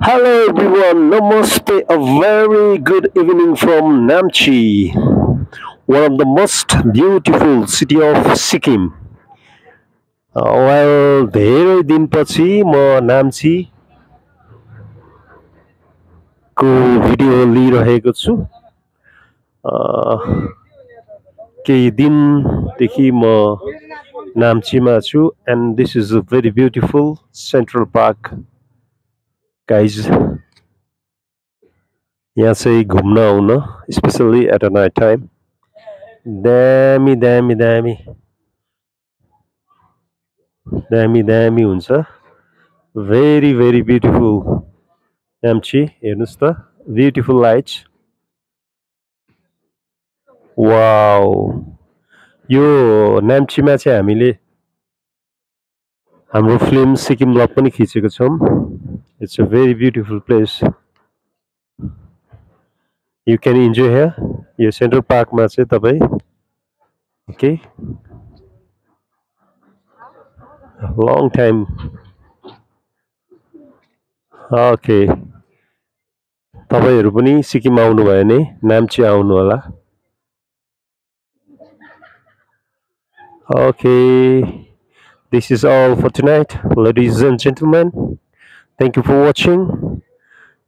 Hello everyone, Namaste. A very good evening from Namchi, one of the most beautiful city of Sikkim. Well धेरै दिनपछि म नाम्चीको video लिइरहेको छु केही दिनदेखि म नाम्चीमा छु and this is a very beautiful central park guys यहाँ चाहिँ घुम्न आउन specially at a night time दामी दामी दामी दामी दामी हुन्छ भेरी भेरी ब्युटिफुल नाम्ची हेर्नुहोस् त ब्युटिफुल लाइट्स वाउ यो नाम्चीमा चाहिँ हामीले हाम्रो फिल्म सिक्किम लभ पनि खिचेको छौँ। It's a very beautiful place you can enjoy here यो सेन्ट्रल पार्कमा चाहिँ तपाईँ ओके लङ टाइम ओके तपाईँहरू पनि सिक्किम आउनुभयो भने नाम्ची आउनु Okay, this is all for tonight, ladies and gentlemen. Thank you for watching.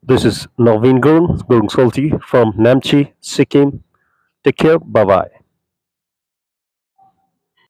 This is Naveen Gurung, Gurung Salty from Namchi, Sikkim. Take care. Bye bye.